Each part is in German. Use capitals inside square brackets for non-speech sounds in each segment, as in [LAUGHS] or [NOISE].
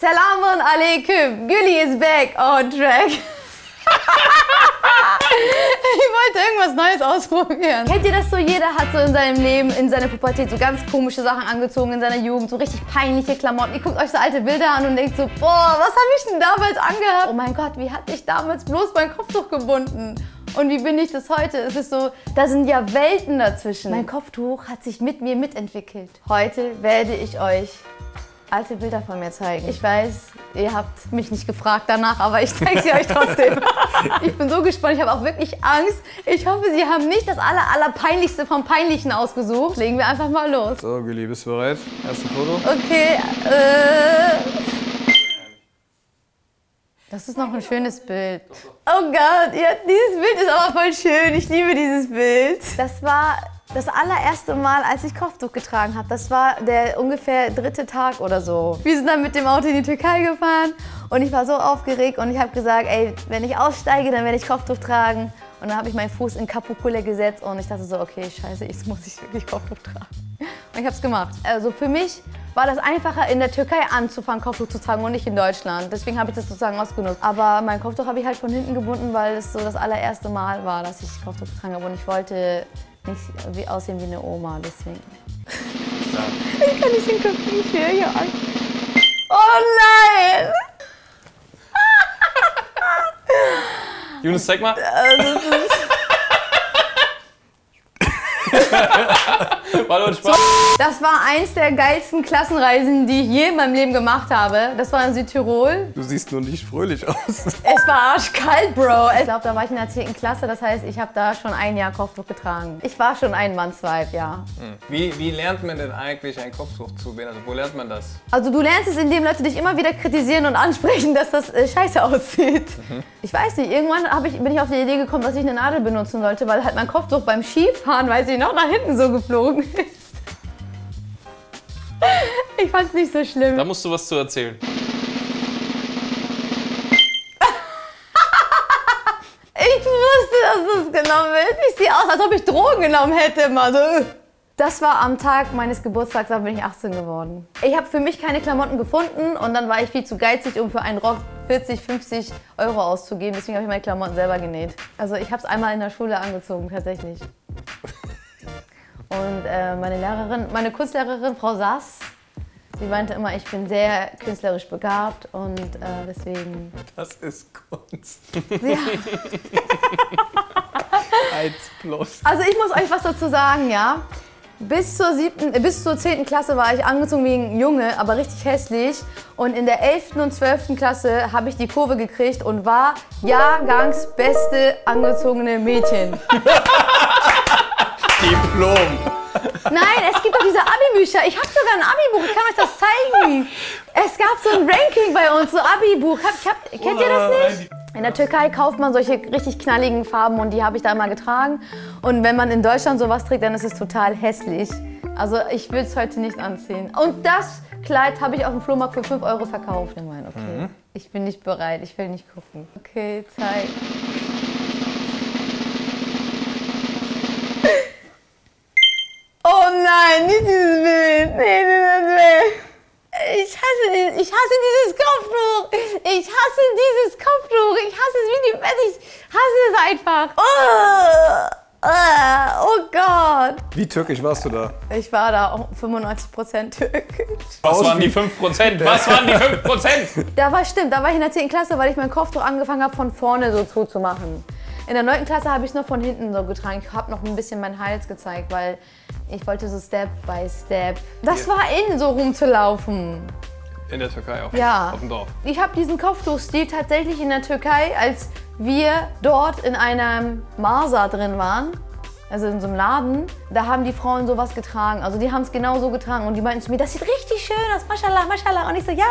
Salamun alaikum, Gülli is back on track. [LAUGHS] ich wollte irgendwas Neues ausprobieren. Kennt ihr das so? Jeder hat so in seinem Leben, in seiner Pubertät so ganz komische Sachen angezogen, in seiner Jugend, so richtig peinliche Klamotten. Ihr guckt euch so alte Bilder an und denkt so, boah, was habe ich denn damals angehabt? Oh mein Gott, wie hatte ich damals bloß mein Kopftuch gebunden? Und wie bin ich das heute? Es ist so, da sind ja Welten dazwischen. Mein Kopftuch hat sich mit mir mitentwickelt. Heute werde ich euch alte Bilder von mir zeigen. Ich weiß, ihr habt mich nicht gefragt danach, aber ich zeige sie euch trotzdem. [LAUGHS] ich bin so gespannt, ich habe auch wirklich Angst. Ich hoffe, sie haben nicht das aller, aller peinlichste vom Peinlichen ausgesucht. Legen wir einfach mal los. So, Gülli, bist du bereit? Erste Foto. Okay, äh... Das ist noch ein schönes Bild. Oh Gott, ja, dieses Bild ist aber voll schön. Ich liebe dieses Bild. Das war das allererste Mal, als ich Kopftuch getragen habe, das war der ungefähr dritte Tag oder so. Wir sind dann mit dem Auto in die Türkei gefahren und ich war so aufgeregt und ich habe gesagt, ey, wenn ich aussteige, dann werde ich Kopftuch tragen. Und dann habe ich meinen Fuß in Kapukule gesetzt und ich dachte so, okay, scheiße, jetzt muss ich wirklich Kopftuch tragen. Und ich habe es gemacht. Also für mich war das einfacher, in der Türkei anzufangen, Kopftuch zu tragen und nicht in Deutschland. Deswegen habe ich das sozusagen ausgenutzt. Aber mein Kopftuch habe ich halt von hinten gebunden, weil es so das allererste Mal war, dass ich Kopftuch getragen habe. Und ich wollte nicht wie aussehen wie eine Oma, deswegen. [LAUGHS] Ich kann nicht hingucken, ich höre hier an. Oh nein! [LAUGHS] Jonas, zeig mal. [LAUGHS] Das war eins der geilsten Klassenreisen, die ich je in meinem Leben gemacht habe. Das war in Südtirol. Du siehst nur nicht fröhlich aus. Es war arschkalt, Bro. Ich glaube, da war ich in der 10. Klasse. Das heißt, ich habe da schon ein Jahr Kopftuch getragen. Ich war schon ein Mannsweib, ja. Wie, wie lernt man denn eigentlich ein Kopftuch zu binden? Also wo lernt man das? Also du lernst es, indem Leute dich immer wieder kritisieren und ansprechen, [LAUGHS] dass das äh, scheiße aussieht. Ich weiß nicht, irgendwann ich, bin ich auf die Idee gekommen, dass ich eine Nadel benutzen sollte, weil halt mein Kopftuch beim Skifahren, weiß ich noch, nach hinten so geflogen ist. Ich fand's nicht so schlimm. Da musst du was zu erzählen. Ich wusste, dass das genommen wird. Ich sehe aus, als ob ich Drogen genommen hätte. So. Das war am Tag meines Geburtstags, da bin ich 18 geworden. Ich habe für mich keine Klamotten gefunden und dann war ich viel zu geizig, um für einen Rock 40, 50 Euro auszugeben. Deswegen habe ich meine Klamotten selber genäht. Also ich habe es einmal in der Schule angezogen, tatsächlich. Und äh, meine Lehrerin, meine Kunstlehrerin, Frau Sass, sie meinte immer, ich bin sehr künstlerisch begabt und äh, deswegen... Das ist Kunst. Ja. [LAUGHS] Eins plus. Also ich muss euch was dazu sagen, ja. Bis zur, siebten, äh, bis zur 10. Klasse war ich angezogen wie ein Junge, aber richtig hässlich. Und in der 11. und 12. Klasse habe ich die Kurve gekriegt und war Jahrgangsbeste angezogene Mädchen. [LAUGHS] Diplom. Nein, es gibt doch diese Abi-Bücher. Ich habe sogar ein Abi-Buch, ich kann euch das zeigen. Es gab so ein Ranking bei uns, so Abi-Buch. Kennt ihr das nicht? In der Türkei kauft man solche richtig knalligen Farben und die habe ich da mal getragen. Und wenn man in Deutschland sowas trägt, dann ist es total hässlich. Also ich will es heute nicht anziehen. Und das Kleid habe ich auf dem Flohmarkt für 5 Euro verkauft. Ich meine, okay. Ich bin nicht bereit, ich will nicht gucken. Okay, zeig. Hasse, dieses, ich hasse dieses Kopftuch. Ich hasse dieses Kopftuch. Ich hasse es wie die Pest. Ich hasse es einfach. Oh, äh, oh Gott. Wie türkisch warst du da? Ich war da auch 95% türkisch. Was waren die 5%? Was waren die 5%? Da war stimmt, da war ich in der 10. Klasse, weil ich mein Kopftuch angefangen habe, von vorne so zuzumachen. In der 9. Klasse habe ich es nur von hinten so getragen. Ich habe noch ein bisschen meinen Hals gezeigt, weil ich wollte so Step by Step. Das war in, so rumzulaufen. In der Türkei auch. Ja. Auf dem Dorf. Ich habe diesen Kopftuchstil tatsächlich in der Türkei, als wir dort in einem Masa drin waren, also in so einem Laden, da haben die Frauen sowas getragen. Also die haben es genau so getragen und die meinten zu mir, das sieht richtig schön aus, mashallah, mashallah. Und ich so, ja,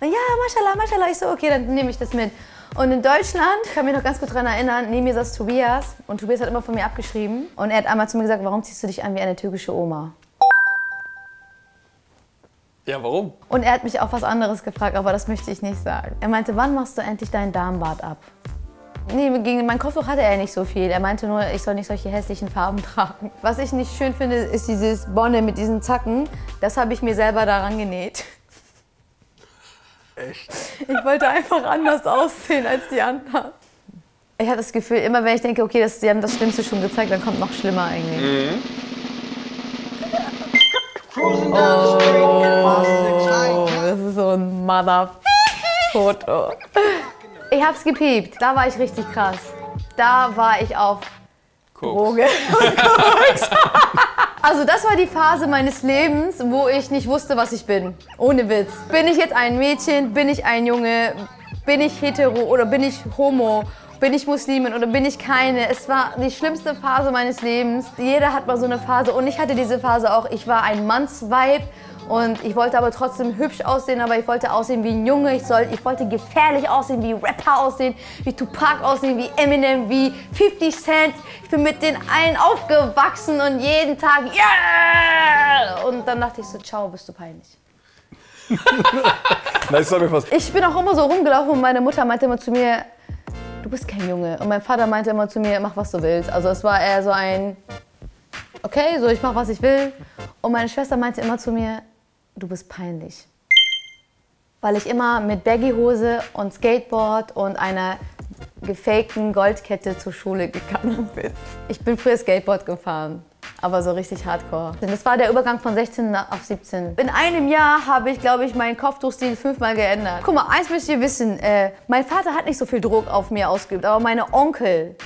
und ja, mashallah, mashallah. Ich so, okay, dann nehme ich das mit. Und in Deutschland, ich kann mich noch ganz gut daran erinnern, neben mir saß Tobias und Tobias hat immer von mir abgeschrieben. Und er hat einmal zu mir gesagt, warum ziehst du dich an wie eine türkische Oma? Ja, warum? Und er hat mich auch was anderes gefragt, aber das möchte ich nicht sagen. Er meinte, wann machst du endlich dein Darmbad ab? Nee, gegen mein Kopftuch hatte er nicht so viel. Er meinte nur, ich soll nicht solche hässlichen Farben [LAUGHS] tragen. Was ich nicht schön finde, ist dieses Bonne mit diesen Zacken. Das habe ich mir selber daran genäht. Echt? Ich wollte einfach anders aussehen als die anderen. Ich habe das Gefühl, immer wenn ich denke, okay, das, die haben das Schlimmste schon gezeigt, dann kommt noch schlimmer eigentlich. Mhm. Oh, das ist so ein Mother-Foto. Ich hab's gepiept. Da war ich richtig krass. Da war ich auf Koks. Droge und Koks. [LAUGHS] Also das war die Phase meines Lebens, wo ich nicht wusste, was ich bin. Ohne Witz. Bin ich jetzt ein Mädchen? Bin ich ein Junge? Bin ich hetero oder bin ich homo? Bin ich Muslimin oder bin ich keine? Es war die schlimmste Phase meines Lebens. Jeder hat mal so eine Phase und ich hatte diese Phase auch. Ich war ein Mannsweib und ich wollte aber trotzdem hübsch aussehen, aber ich wollte aussehen wie ein Junge. Ich, soll, ich wollte gefährlich aussehen, wie Rapper aussehen, wie Tupac aussehen, wie Eminem, wie 50 Cent. Ich bin mit den allen aufgewachsen und jeden Tag, yeah! Und dann dachte ich so, ciao, bist du peinlich. [LAUGHS] Nein, sag mir was. Ich bin auch immer so rumgelaufen und meine Mutter meinte immer zu mir, du bist kein Junge. Und mein Vater meinte immer zu mir, mach was du willst. Also es war eher so ein, okay, so ich mach was ich will. Und meine Schwester meinte immer zu mir, du bist peinlich. Weil ich immer mit Baggy-Hose und Skateboard und einer gefakten Goldkette zur Schule gegangen bin. Ich bin früher Skateboard gefahren, aber so richtig hardcore. Das war der Übergang von 16 auf 17. In einem Jahr habe ich, glaube ich, meinen Kopftuchstil fünfmal geändert. Guck mal, eins müsst ihr wissen, äh, mein Vater hat nicht so viel Druck auf mir ausgeübt, aber meine Onkel,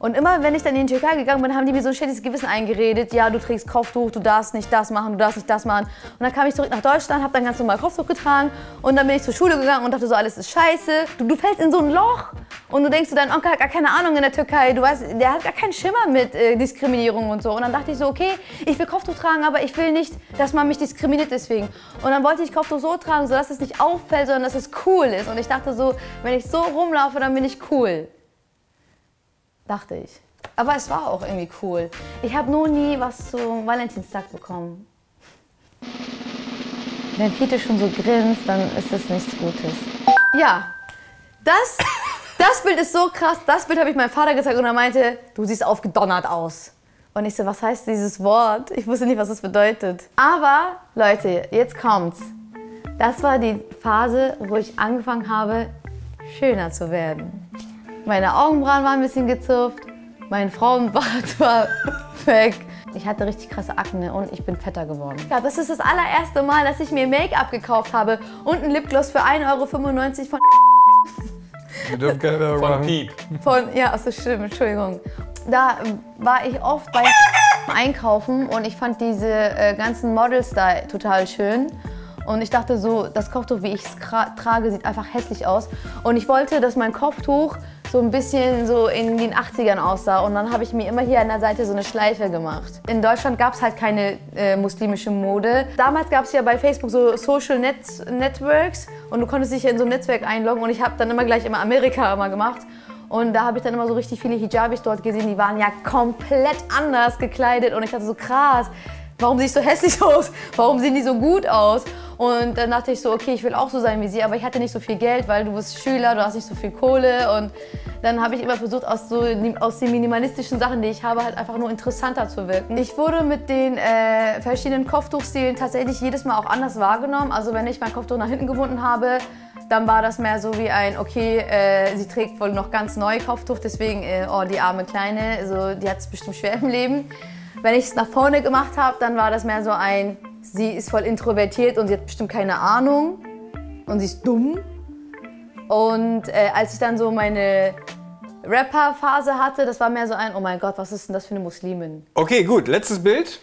und immer, wenn ich dann in die Türkei gegangen bin, haben die mir so ein schlechtes Gewissen eingeredet. Ja, du trägst Kopftuch, du darfst nicht das machen, du darfst nicht das machen. Und dann kam ich zurück nach Deutschland, habe dann ganz normal Kopftuch getragen. Und dann bin ich zur Schule gegangen und dachte so, alles ist scheiße. Du, du fällst in so ein Loch. Und du denkst, dein Onkel hat gar keine Ahnung in der Türkei. Du weißt, der hat gar keinen Schimmer mit äh, Diskriminierung und so. Und dann dachte ich so, okay, ich will Kopftuch tragen, aber ich will nicht, dass man mich diskriminiert deswegen. Und dann wollte ich Kopftuch so tragen, sodass es nicht auffällt, sondern dass es cool ist. Und ich dachte so, wenn ich so rumlaufe, dann bin ich cool. Dachte ich. Aber es war auch irgendwie cool. Ich habe nur nie was zum Valentinstag bekommen. Wenn Fiete schon so grinst, dann ist das nichts Gutes. Ja, das, das Bild ist so krass. Das Bild habe ich meinem Vater gezeigt und er meinte, du siehst aufgedonnert aus. Und ich so, was heißt dieses Wort? Ich wusste nicht, was das bedeutet. Aber Leute, jetzt kommt's. Das war die Phase, wo ich angefangen habe, schöner zu werden. Meine Augenbrauen waren ein bisschen gezupft, mein Frauenbart [LAUGHS] war weg. Ich hatte richtig krasse Akne und ich bin fetter geworden. Ja, das ist das allererste Mal, dass ich mir Make-up gekauft habe und ein Lipgloss für 1,95 Euro von Wir dürfen keine Werbung Von Piep. Von, ja, ist so schlimm, Entschuldigung. Da war ich oft bei [LAUGHS] einkaufen und ich fand diese äh, ganzen Models da total schön. Und ich dachte so, das Kopftuch, wie ich es trage, sieht einfach hässlich aus. Und ich wollte, dass mein Kopftuch so ein bisschen so in den 80ern aussah. Und dann habe ich mir immer hier an der Seite so eine Schleife gemacht. In Deutschland gab es halt keine äh, muslimische Mode. Damals gab es ja bei Facebook so Social Net Networks und du konntest dich in so ein Netzwerk einloggen und ich habe dann immer gleich immer Amerika immer gemacht. Und da habe ich dann immer so richtig viele Hijabis dort gesehen, die waren ja komplett anders gekleidet und ich dachte so krass, warum sehe ich so hässlich [LAUGHS] aus? Warum sehen die so gut aus? Und dann dachte ich so, okay, ich will auch so sein wie sie, aber ich hatte nicht so viel Geld, weil du bist Schüler, du hast nicht so viel Kohle. Und dann habe ich immer versucht, aus, so, aus den minimalistischen Sachen, die ich habe, halt einfach nur interessanter zu wirken. Ich wurde mit den äh, verschiedenen Kopftuchstilen tatsächlich jedes Mal auch anders wahrgenommen. Also wenn ich mein Kopftuch nach hinten gebunden habe, dann war das mehr so wie ein, okay, äh, sie trägt wohl noch ganz neu Kopftuch, deswegen, äh, oh, die arme Kleine, so, die hat es bestimmt schwer im Leben. Wenn ich es nach vorne gemacht habe, dann war das mehr so ein, sie ist voll introvertiert und sie hat bestimmt keine Ahnung und sie ist dumm. Und äh, als ich dann so meine Rapper-Phase hatte, das war mehr so ein, oh mein Gott, was ist denn das für eine Muslimin? Okay, gut, letztes Bild.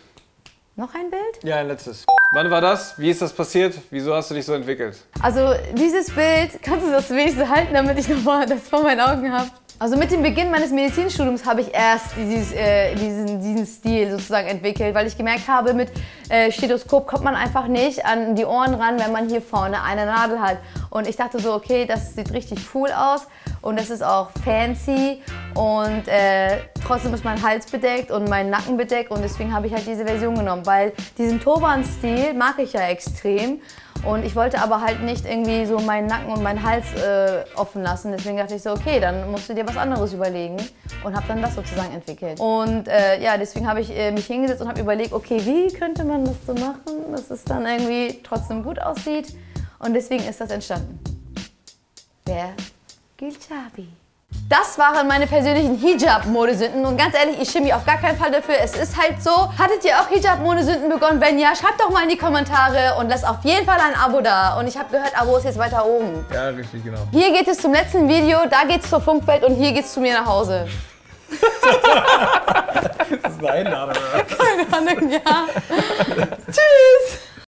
Noch ein Bild? Ja, ein letztes. Wann war das? Wie ist das passiert? Wieso hast du dich so entwickelt? Also dieses Bild, kannst du das wenigstens halten, damit ich nochmal das vor meinen Augen habe? Also mit dem Beginn meines Medizinstudiums habe ich erst dieses, äh, diesen, diesen Stil sozusagen entwickelt, weil ich gemerkt habe, mit äh, Stethoskop kommt man einfach nicht an die Ohren ran, wenn man hier vorne eine Nadel hat. Und ich dachte so, okay, das sieht richtig cool aus und das ist auch fancy und äh, trotzdem ist mein Hals bedeckt und mein Nacken bedeckt und deswegen habe ich halt diese Version genommen, weil diesen Turban-Stil mag ich ja extrem und ich wollte aber halt nicht irgendwie so meinen Nacken und meinen Hals äh, offen lassen. Deswegen dachte ich so, okay, dann musst du dir was anderes überlegen. Und habe dann das sozusagen entwickelt. Und äh, ja, deswegen habe ich äh, mich hingesetzt und habe überlegt, okay, wie könnte man das so machen, dass es dann irgendwie trotzdem gut aussieht. Und deswegen ist das entstanden. Wer? Gülchabi. Das waren meine persönlichen Hijab-Modesünden und ganz ehrlich, ich schäme mich auf gar keinen Fall dafür. Es ist halt so. Hattet ihr auch Hijab-Modesünden begonnen? Wenn ja, schreibt doch mal in die Kommentare und lasst auf jeden Fall ein Abo da. Und ich habe gehört, Abo ist jetzt weiter oben. Ja, richtig, genau. Hier geht es zum letzten Video, da geht es zur Funkwelt und hier geht es zu mir nach Hause. [LAUGHS] Das ist eine Einladung. Keine Ahnung, ja. Tschüss.